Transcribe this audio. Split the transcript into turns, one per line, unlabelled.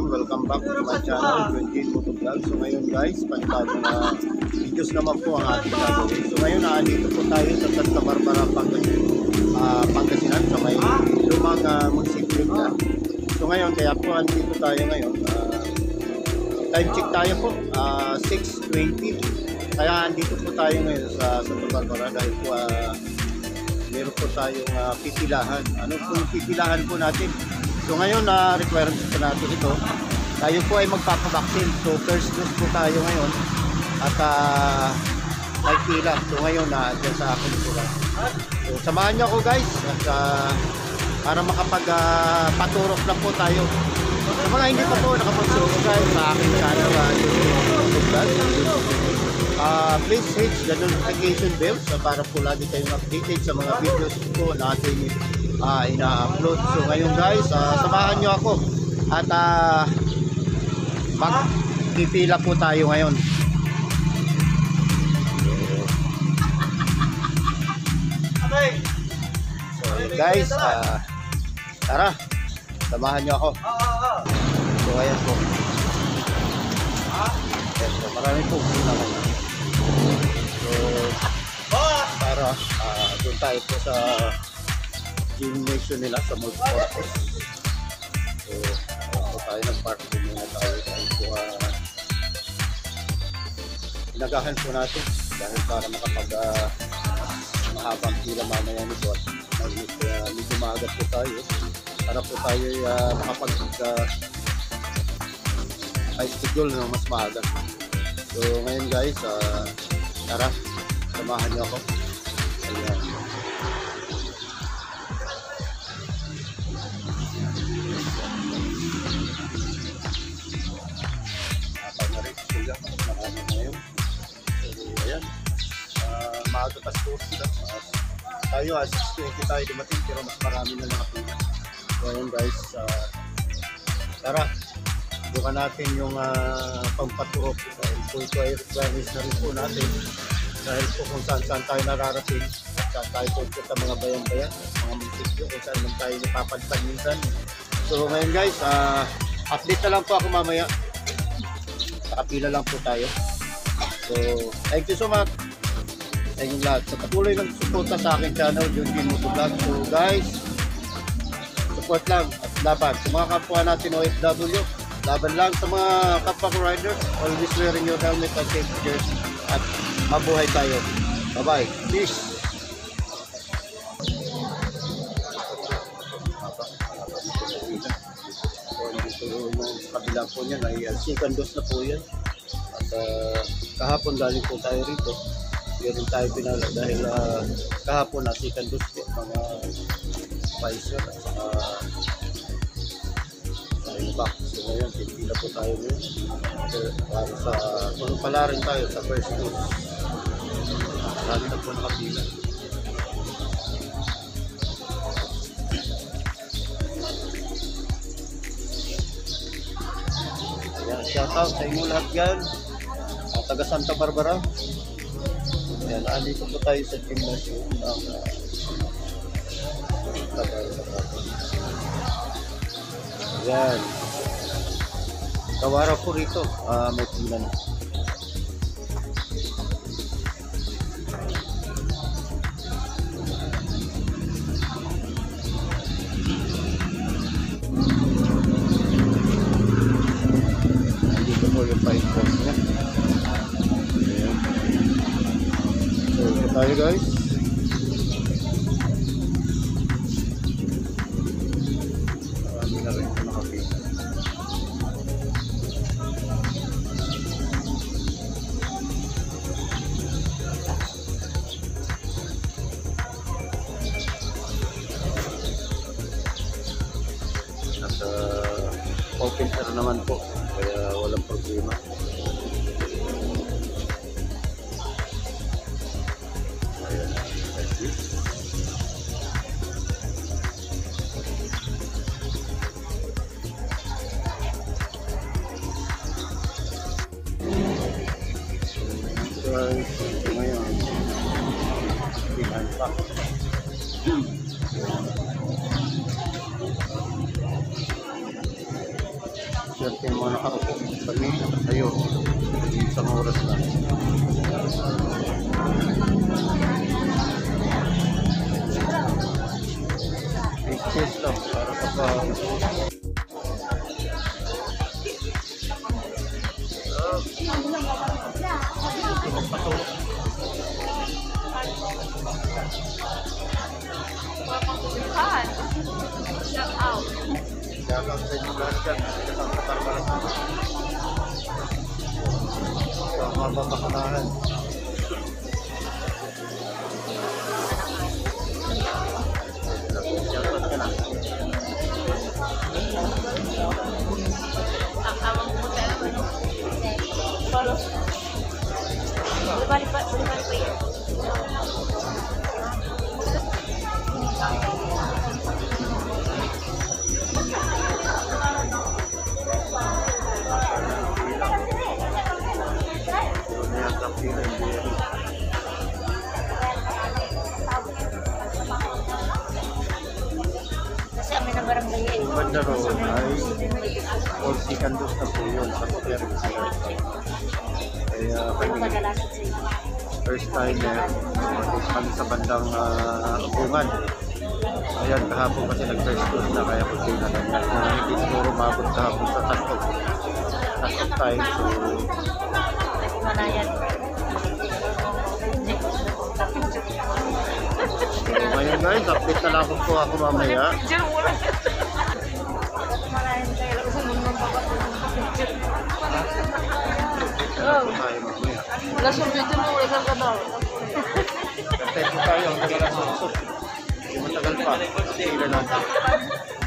morning. Welcome back to my channel, 28 Moto Vlog. So ngayon guys, panibagong uh, videos naman po ang ating gagawin. So ngayon, nandito po tayo sa Santa Barbara, Pangasinan, uh, Pangasinan sa may lumang uh, munisipyo na. So ngayon, kaya po andito tayo ngayon. Uh, time check tayo po, uh, 6.20. Kaya andito po tayo ngayon sa Santa Barbara dahil po uh, meron po tayong uh, pipilahan. Ano po yung pipilahan po natin? So ngayon na uh, requirement po natin ito. Tayo po ay magpapabaksin. So first dose po tayo ngayon. At uh, may pila. So ngayon na uh, dyan sa akin po lang. So samahan niyo ako guys. At uh, para makapag uh, paturok lang po tayo. Sa mga hindi pa po nakapag-subscribe sa aking channel uh. Uh, please hit the notification bell so para po lagi kayong updated sa mga videos po natin uh, ina-upload. So ngayon guys, uh, samahan nyo ako at uh, magpipila po tayo ngayon. So guys, uh, tara, samahan nyo ako. So ayan po. Yes, so, marami po pila ngayon. So, para uh, doon tayo po sa gymnasium nila sa multipurpose. So, po tayo ng park din muna tayo dahil po uh, inagahan po natin dahil para makapag uh, mahabang pila mamaya nito at may, uh, medyo maagat po tayo para po tayo uh, makapag uh, ay schedule ng mas maaga. So ngayon guys, uh, tara, samahan niyo ako. Ayan. Marami ngayon. So ayan, uh, maaga pa po sila. Uh, tayo, uh, 6.20 tayo dumating pero mas marami na nakapila. So ayan guys, uh, tara, bukan natin yung uh, pampaturok dahil po ito ay requirements na rin po natin dahil po kung saan saan tayo nararating at saan tayo po sa mga bayan-bayan mga munisipyo kung saan man tayo napapadpad minsan so ngayon guys uh, update na lang po ako mamaya nakapila lang po tayo so thank you so much sa inyong lahat sa patuloy ng suporta sa aking channel Junjin Motovlog so guys support lang at laban sa mga kapwa natin OFW Laban lang sa mga kapwa riders. Always wearing your helmet and safety gears. At mabuhay tayo. Bye-bye. Peace. Kabila po niyan ay uh, second dose na po yan. At uh, kahapon galing po tayo rito. Meron tayo pinala dahil uh, kahapon na second dose po mga Pfizer at saka Sinovac. So ngayon, pipila po tayo ngayon. Para sa, kung pala rin tayo sa first dose. Marami na po nakapila. Shoutout sa inyo lahat yan. Uh, taga Santa Barbara. Ayan, andito po tayo sa gymnasium ng uh. Ayan. Kawara po rito. Ah, may pila Tayo guys. Marami na rin ito nakapila. At uh, open air naman po, kaya walang problema. Guys, ngayon, tingnan pa. Yung mga nakaupo. Kami, tayo. Isang oras na. Dagang sa inyo lahat dyan. Isang katarbaran. Sa mga.
Kasi amin na barangay eh.
Yung banda roon ay na po yun sa Puteri sila. Kaya kami, first time eh, umalis kami sa bandang uh, Ubungan. Ayan, kahapon kasi nag-first tour na kaya kung na lang na hindi siguro mabot kahapon sa Tatkog. Tatkog time, so
Manayan.
Guys, update na lang ako po ako mamaya.
Kayo. Gusto mo
tayo
wala ka daw.
Kasi po tayo, ang tagal na. Hindi matagal pa. Sila natin.